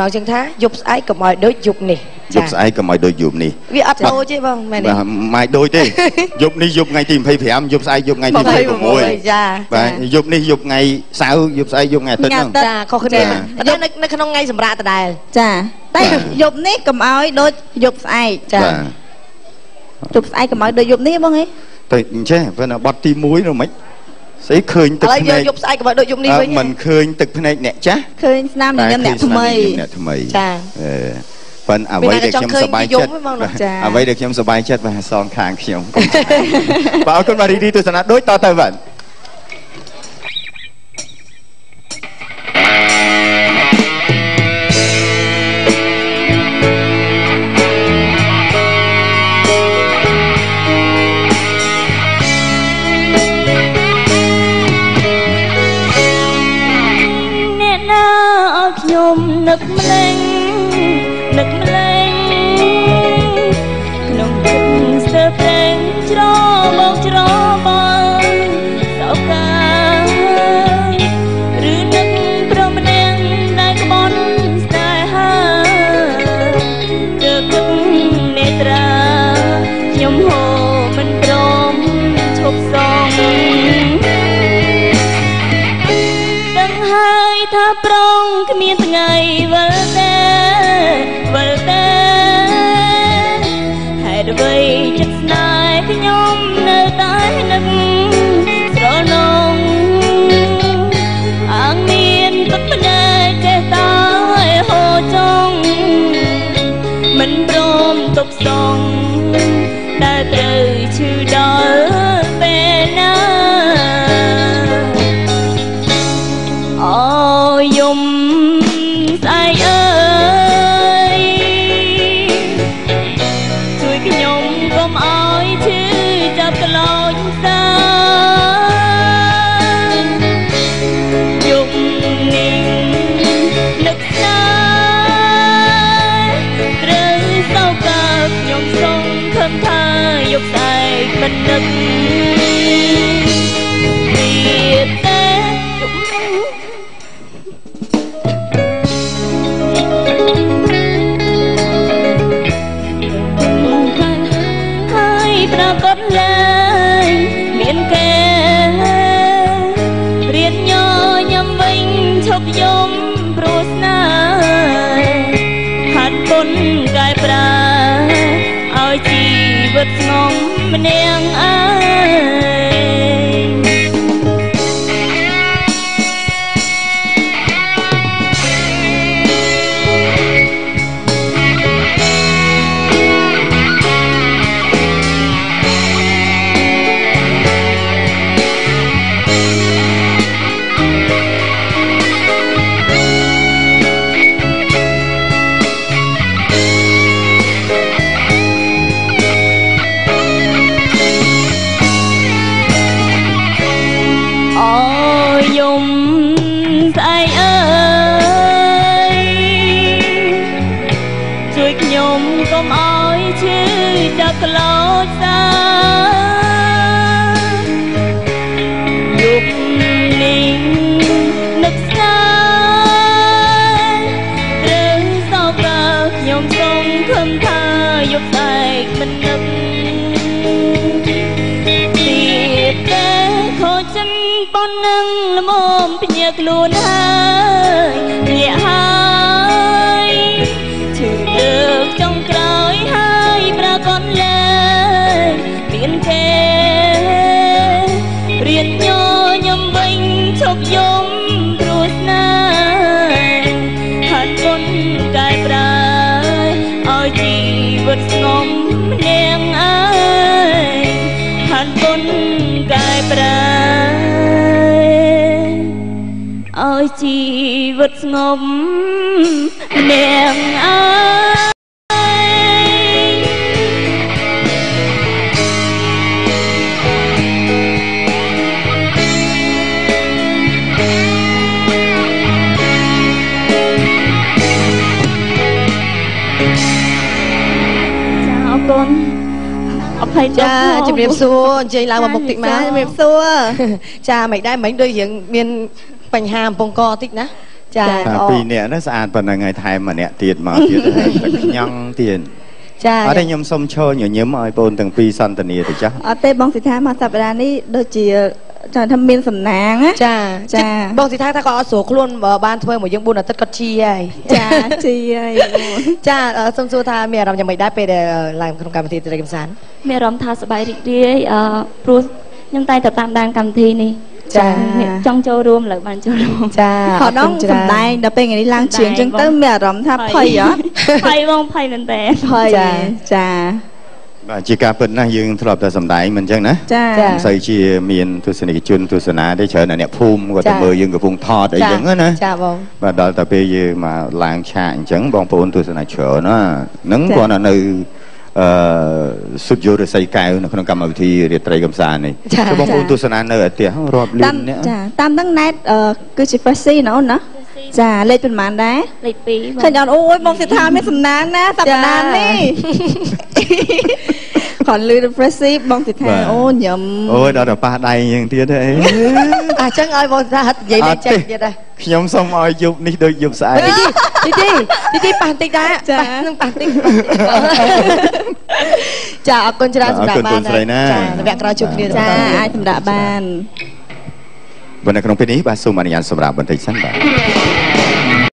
រងចឹងថាយប់ស្អែកកុំឲ្យដូចយប់នេះយប់ស្អែកកុំឲ្យដូចយប់នេះវាអត់ដូចទេបងមែនទេបាទមិនអាចដូចទេយប់នេះយប់ថ្ងៃទី25យប់ស្អែកយប់ថ្ងៃទី26 26ចាបាទយប់នេះយប់ថ្ងៃសៅរ៍យប់ស្អែកយប់ថ្ងៃអាទិត្យហ្នឹងចាខុសគ្នាចាតែនៅនៅក្នុងថ្ងៃសម្រាប់ដដែលចាតែយប់នេះកុំឲ្យដូចយប់ស្អែកចាបាទយប់ស្អែកកុំឲ្យដូចយប់នេះបងអីតែអញ្ចេះប៉ុន្តែបတ်ទី1នោះមិន ស្អីឃើញឥទឹកឡូវភ្យនែកយប់ស្អែកកុំឲ្យដូចយប់នេះអឺវិញមិនឃើញទឹកភ្នែកអ្នកចាស់ឃើញស្នាមញញឹមអ្នកថ្មីឃើញស្នាមញញឹមអ្នកថ្មីចាអឺប៉ុន្តែអ្វីដែលខ្ញុំសប្បាយចិត្តមានអ្នកចង់ឃើញពីយប់ហ្នឹងបងចាអ្វីដែលខ្ញុំសប្បាយចិត្តបាទសងខាងខ្ញុំបាទអរគុណបាទរីឌីទស្សនាដូចតទៅបាទ ថាប្រងគ្មានថ្ងៃវិលទេវិ ក វិតស្ងំម្នាក់អើយ ស្ប៉ុណ្ណឹងល្មមភ្ញាក់ខ្លួនហើយភ្ញាក់ហើយឈឺលើកចុងក្រោយហើយប្រកបលើមានគេរៀនញញឹមវិញឈប់យំព្រោះស្នេហ៍ហាត់គុណកែប្រែឲ្យជីវិតស្ងំម្នាក់អើយហាត់គុណកែប្រែ វិតស្ងប់ម្នាក់អើយចាអរគុណអភ័យទោសចាជំរាបសួរអញ្ជើញឡើងមកមុខតិចមកចាជំរាបសួរចាមិនដែរមិញដូចយើងមាន បញ្ហាកំពង់កតិចណាចាថាល្អពីរនាក់ហ្នឹងស្អាតប៉ុណ្ណឹងហើយថែមម្នាក់ទៀតមកទៀតហើយទឹកខ្ញងទៀតចាអត់ទេខ្ញុំសុំឈរញញឹមឲ្យបងទាំងពីរសន្តានាទៅចាស់អត់ទេបងសិដ្ឋាមកសប្តាហ៍នេះដូចជាចង់ថាមានសំណាងណាចាចាបងទីថាថាក៏អត់ស្រួលខ្លួនបើបានធ្វើមួយយើង4អាទិត្យគាត់ជាហើយចាជីហើយចាអឺសូមសួរថាមានអារម្មណ៍យ៉ាងម៉េចដែរពេលដែលឡើងក្នុងកម្មវិធីត្រីកំសាន្តមានអារម្មណ៍ថាសប្បាយរីករាយអឺព្រោះខ្ញុំតែងតែតាមដានកម្មវិធីនេះ ចាចង់ចូលរួមលើបានចូលរួមចាខដងសំដែងដល់ពេលថ្ងៃនេះឡើងជាងអញ្ចឹងទៅមានអារម្មណ៍ថាភ័យអត់ភ័យបងភ័យមែនតើភ័យចាបាទជាការពិតណាស់យើងធ្លាប់តែសម្ដែងមិនអញ្ចឹងណាចាមិនសូវជាមានទស្សនិកជនទស្សនាទេច្រើនតែអ្នកភូមិគាត់ទៅចាមើលយើងកំពុងថតអីចឹងណាចាបងបាទដល់តែពេលយើងមកឡើងឆាកអញ្ចឹងបងប្អូនទស្សនាច្រើនណាហ្នឹងគាត់នៅនៅ អឺសុទ្ធយោរស័យកែវនៅក្នុងកម្មវិធីរាត្រីកំសាន្តនេះគឺបងប្អូនទស្សនានៅឯផ្ទះរាប់លាតានមអ្នកចាតាមហ្នឹងណែតអឺគឺជា first C ណាអូនណា ចាលេខប៉ុន្មានដែរលេខ2បងឃើញអត់អូយបងសិដ្ឋាមានសំណាងណាសប្តាហ៍នេះគាត់លឺ first C បងសិដ្ឋាអូញឹមអូយដល់តែប៉ះដៃយ៉ាងទៀតទេអាចឹងឲ្យបងថាហិតនិយាយលេខចេញទៀតដែរខ្ញុំសូមឲ្យយប់នេះដូចយប់ស្អែកទីទីទីទីទីប៉ះបន្តិចដែរប៉ះនឹងប៉ះបន្តិចចាអរគុណច្រើនសម្រាប់បានចារយៈក្រោយជួបគ្នាចាអាចសម្រាប់បាន បើនៅក្នុងពេលនេះបាទសូមអនុញ្ញាតសម្រាប់បន្តិចសិនបាទ